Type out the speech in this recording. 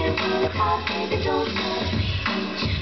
Get a full of hope, baby, don't touch me.